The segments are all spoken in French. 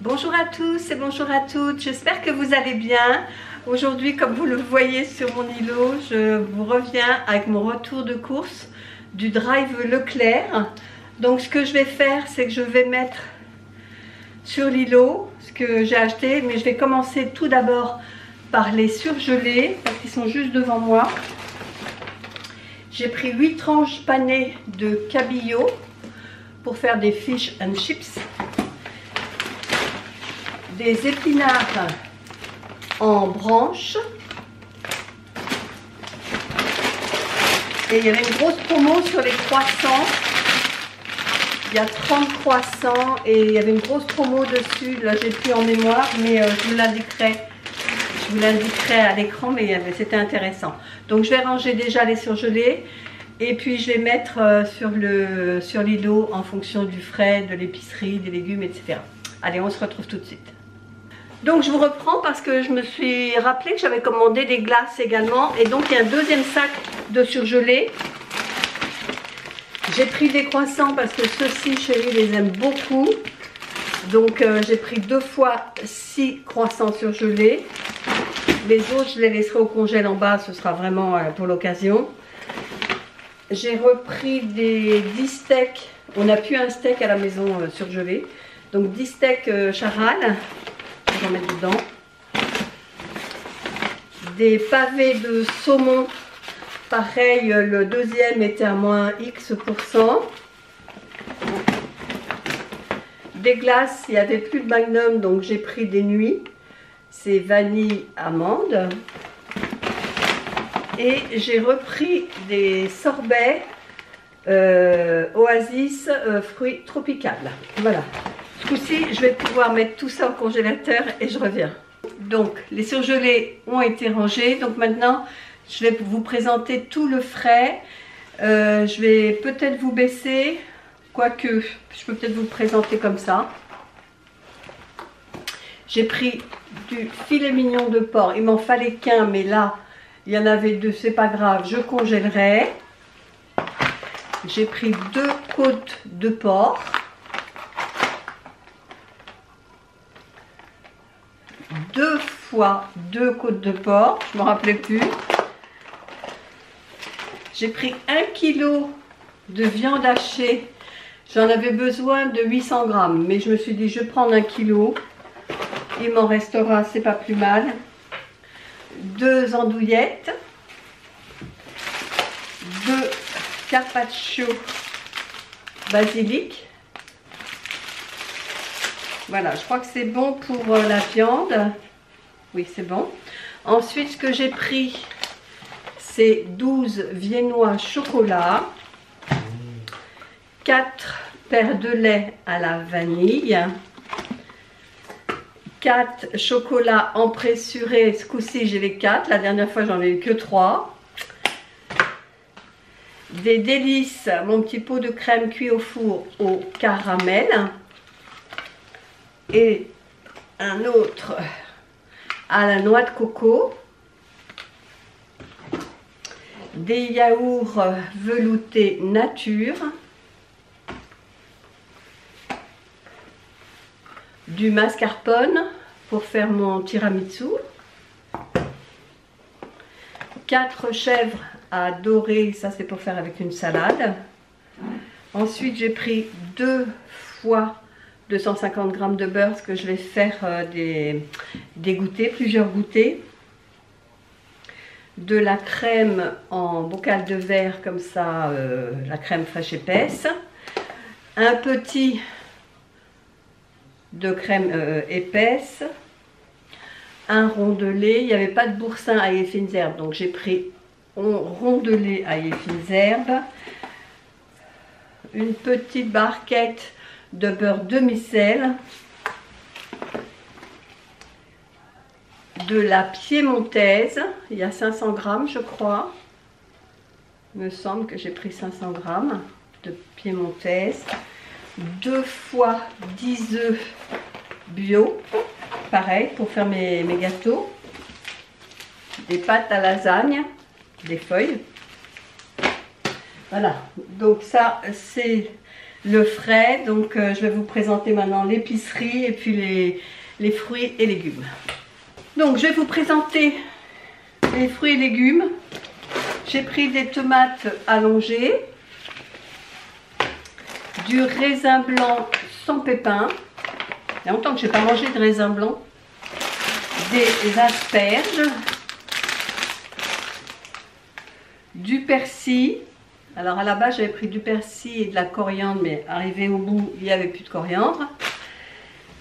Bonjour à tous et bonjour à toutes, j'espère que vous allez bien. Aujourd'hui, comme vous le voyez sur mon îlot, je vous reviens avec mon retour de course du Drive Leclerc. Donc ce que je vais faire, c'est que je vais mettre sur l'îlot ce que j'ai acheté, mais je vais commencer tout d'abord par les surgelés, parce qu'ils sont juste devant moi. J'ai pris 8 tranches panées de cabillaud pour faire des fish and chips. Des épinards en branches. Et il y avait une grosse promo sur les croissants. Il y a 30 croissants et il y avait une grosse promo dessus. Là, j'ai plus en mémoire, mais euh, je vous l'indiquerai. À l'écran, mais c'était intéressant. Donc, je vais ranger déjà les surgelés. Et puis, je vais mettre euh, sur le sur l'îlot en fonction du frais, de l'épicerie, des légumes, etc. Allez, on se retrouve tout de suite. Donc je vous reprends parce que je me suis rappelé que j'avais commandé des glaces également. Et donc il y a un deuxième sac de surgelés. J'ai pris des croissants parce que ceux-ci, chérie, les aime beaucoup. Donc euh, j'ai pris deux fois six croissants surgelés. Les autres, je les laisserai au congèle en bas, ce sera vraiment euh, pour l'occasion. J'ai repris des 10 steaks. On n'a plus un steak à la maison euh, surgelé. Donc 10 steaks charal mettre dedans. Des pavés de saumon. Pareil, le deuxième était à moins X%. Des glaces, il n'y avait plus de magnum, donc j'ai pris des nuits. C'est vanille amande. Et j'ai repris des sorbets euh, Oasis euh, fruits tropicales. Voilà. Ce coup-ci, je vais pouvoir mettre tout ça au congélateur et je reviens. Donc, les surgelés ont été rangés. Donc maintenant, je vais vous présenter tout le frais. Euh, je vais peut-être vous baisser, quoique je peux peut-être vous présenter comme ça. J'ai pris du filet mignon de porc. Il m'en fallait qu'un, mais là, il y en avait deux, c'est pas grave, je congélerai. J'ai pris deux côtes de porc. Deux fois deux côtes de porc, je ne me rappelais plus. J'ai pris un kilo de viande hachée. J'en avais besoin de 800 grammes, mais je me suis dit je vais prendre un kilo. Il m'en restera, c'est pas plus mal. Deux andouillettes. Deux carpaccio basilic. Voilà, je crois que c'est bon pour euh, la viande. Oui, c'est bon. Ensuite, ce que j'ai pris, c'est 12 viennois chocolat, 4 paires de lait à la vanille, 4 chocolats empressurés. Ce coup-ci, j'ai les 4. La dernière fois, j'en ai eu que 3. Des délices, mon petit pot de crème cuit au four au caramel et un autre à la noix de coco, des yaourts veloutés nature, du mascarpone pour faire mon tiramisu, quatre chèvres à dorer, ça c'est pour faire avec une salade. Ensuite j'ai pris deux fois 250 g de beurre, que je vais faire euh, des, des goûters, plusieurs goûters. De la crème en bocal de verre, comme ça, euh, la crème fraîche épaisse. Un petit de crème euh, épaisse. Un rondelet. Il n'y avait pas de boursin à fines herbes, donc j'ai pris un rondelet à fines herbes. Une petite barquette de beurre demi-sel, de la piémontaise, il y a 500 grammes je crois, il me semble que j'ai pris 500 grammes de piémontaise, deux fois 10 œufs bio, pareil pour faire mes, mes gâteaux, des pâtes à lasagne, des feuilles, voilà, donc ça c'est le frais. Donc euh, je vais vous présenter maintenant l'épicerie et puis les, les fruits et légumes. Donc je vais vous présenter les fruits et légumes. J'ai pris des tomates allongées, du raisin blanc sans pépins. Il y a longtemps que je n'ai pas mangé de raisin blanc. Des asperges. Du persil. Alors à la base j'avais pris du persil et de la coriandre, mais arrivé au bout il n'y avait plus de coriandre.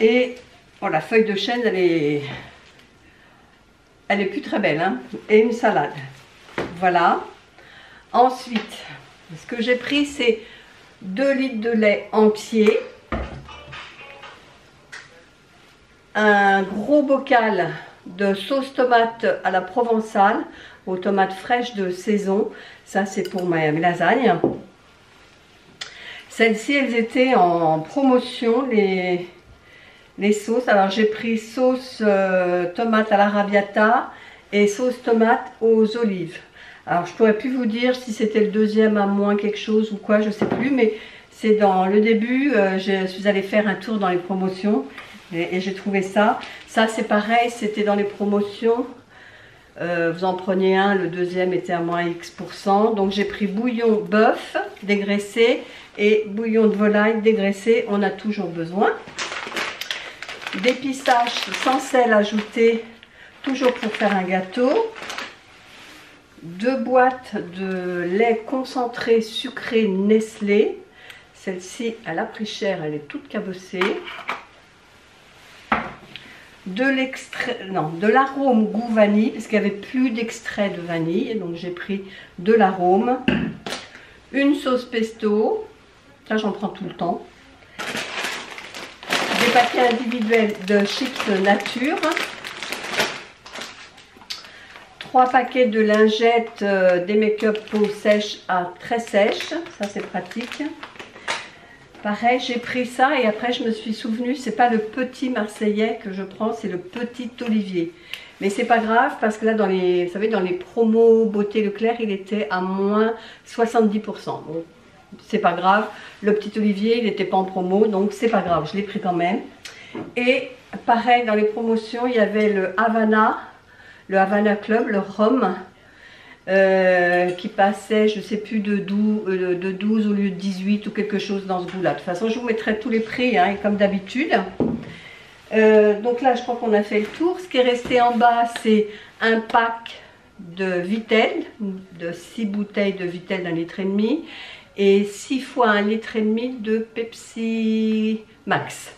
Et oh, la feuille de chêne elle est, elle est plus très belle. Hein. et une salade. Voilà. Ensuite, ce que j'ai pris c'est 2 litres de lait entier, un gros bocal de sauce tomate à la provençale, aux tomates fraîches de saison. Ça, c'est pour ma lasagne. Celles-ci, elles étaient en promotion, les, les sauces. Alors, j'ai pris sauce euh, tomate à l'arabiata et sauce tomate aux olives. Alors, je pourrais plus vous dire si c'était le deuxième à moins quelque chose ou quoi, je sais plus, mais c'est dans le début, euh, je suis allée faire un tour dans les promotions et, j'ai trouvé ça. Ça, c'est pareil, c'était dans les promotions. Euh, vous en preniez un, le deuxième était à moins X%. Donc, j'ai pris bouillon bœuf dégraissé et bouillon de volaille dégraissé. On a toujours besoin. Des pistaches sans sel ajouté, toujours pour faire un gâteau deux boîtes de lait concentré sucré Nestlé. Celle-ci, elle a pris cher, elle est toute cabossée. De l'extrait, non, de l'arôme goût vanille, parce qu'il n'y avait plus d'extrait de vanille, donc j'ai pris de l'arôme. Une sauce pesto, ça j'en prends tout le temps. Des paquets individuels de chips nature. 3 paquets de lingettes euh, des make-up peau sèche à très sèche. Ça, c'est pratique. Pareil, j'ai pris ça et après, je me suis souvenu, c'est pas le petit marseillais que je prends, c'est le petit olivier. Mais c'est pas grave parce que là, dans les, vous savez, dans les promos Beauté Leclerc, il était à moins 70%. Donc, c'est pas grave. Le petit olivier, il n'était pas en promo, donc c'est pas grave, je l'ai pris quand même. Et pareil, dans les promotions, il y avait le Havana le Havana Club, le rhum, euh, qui passait, je ne sais plus, de 12, euh, de 12 au lieu de 18 ou quelque chose dans ce goût-là. De toute façon, je vous mettrai tous les prix, hein, comme d'habitude. Euh, donc là, je crois qu'on a fait le tour. Ce qui est resté en bas, c'est un pack de Vitel, de 6 bouteilles de Vitel d'un litre et demi, et 6 fois un litre et demi de Pepsi Max.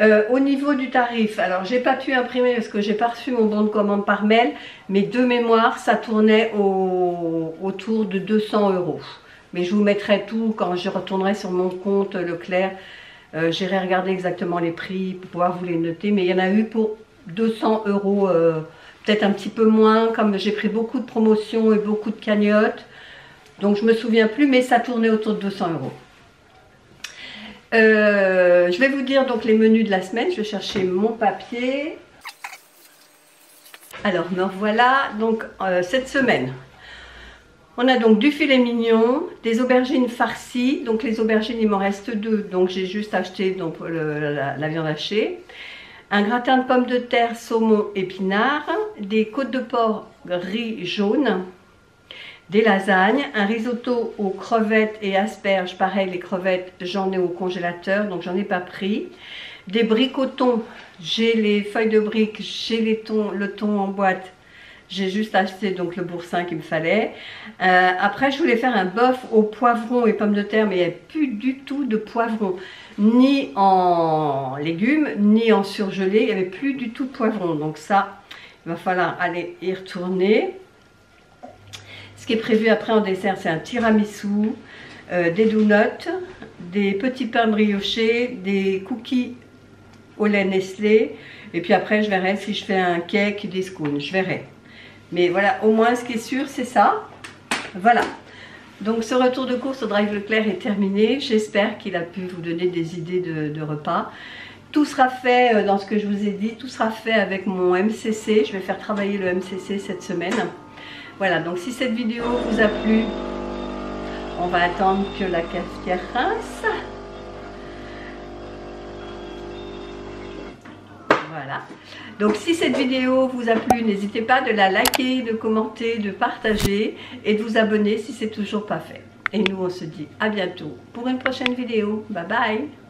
Euh, au niveau du tarif, alors j'ai pas pu imprimer parce que j'ai pas reçu mon bon de commande par mail, mais de mémoire ça tournait autour de 200 euros. Mais je vous mettrai tout quand je retournerai sur mon compte Leclerc. Euh, J'irai regarder exactement les prix pour pouvoir vous les noter, mais il y en a eu pour 200 euros, euh, peut-être un petit peu moins, comme j'ai pris beaucoup de promotions et beaucoup de cagnottes. Donc je me souviens plus, mais ça tournait autour de 200 euros. Euh, je vais vous dire donc les menus de la semaine. Je vais chercher mon papier. Alors, me voilà. Donc, euh, cette semaine, on a donc du filet mignon, des aubergines farcies. Donc, les aubergines, il m'en reste deux. Donc, j'ai juste acheté donc, la, viande hachée. Un gratin de pommes de terre, saumon, épinards. Des côtes de porc riz jaune des lasagnes, un risotto aux crevettes et asperges. Pareil, les crevettes, j'en ai au congélateur, donc j'en ai pas pris. Des bricotons, j'ai les feuilles de briques, j'ai le thon en boîte. J'ai juste acheté donc le boursin qu'il me fallait. Euh, après, je voulais faire un bœuf au poivron et pommes de terre, mais il n'y avait plus du tout de poivron. Ni en légumes, ni en surgelé. Il n'y avait plus du tout de poivron. Donc ça, il va falloir aller y retourner. Ce qui est prévu après en dessert, c'est un tiramisu, euh, des donuts, des petits pains briochés, des cookies au lait Nestlé. Et puis après, je verrai si je fais un cake, des scones. Je verrai. Mais voilà, au moins, ce qui est sûr, c'est ça. Voilà. Donc, ce retour de course au Drive Leclerc est terminé. J'espère qu'il a pu vous donner des idées de, repas. Tout sera fait euh, dans ce que je vous ai dit. Tout sera fait avec mon MCC. Je vais faire travailler le MCC cette semaine. Voilà, donc si cette vidéo vous a plu, on va attendre que la cafetière rince. Voilà. Donc si cette vidéo vous a plu, n'hésitez pas de la liker, de commenter, de partager et de vous abonner si c'est toujours pas fait. Et nous on se dit à bientôt pour une prochaine vidéo. Bye bye